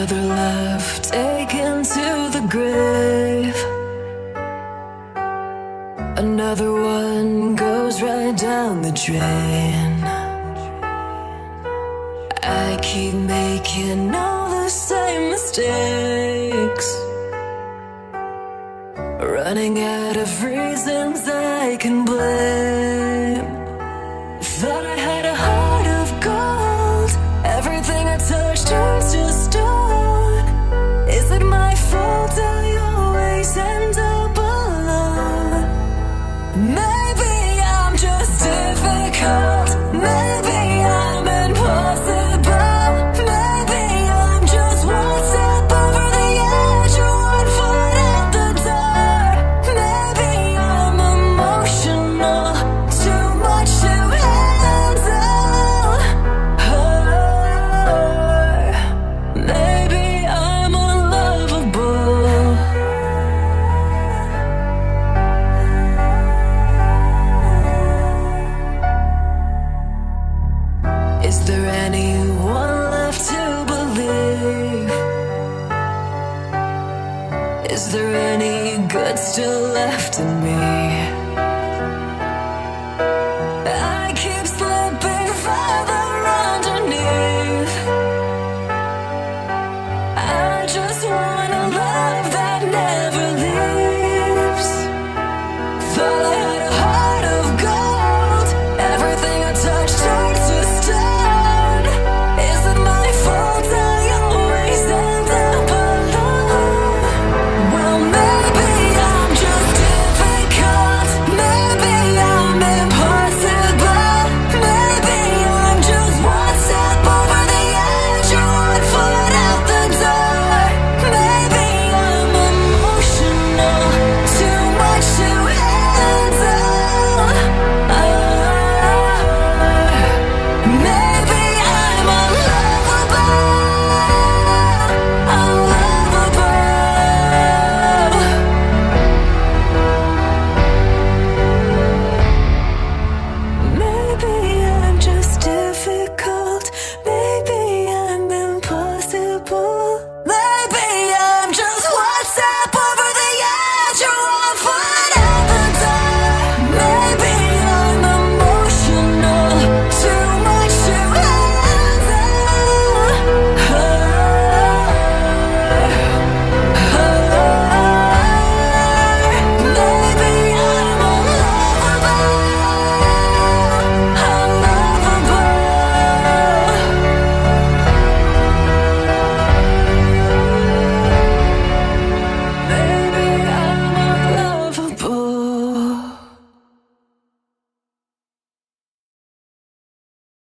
Another love taken to the grave. Another one goes right down the drain. I keep making all the same mistakes. Running out of reasons I can blame. Thought I had a heart. there anyone left to believe? Is there any good still left in me? I keep slipping further underneath. I just want.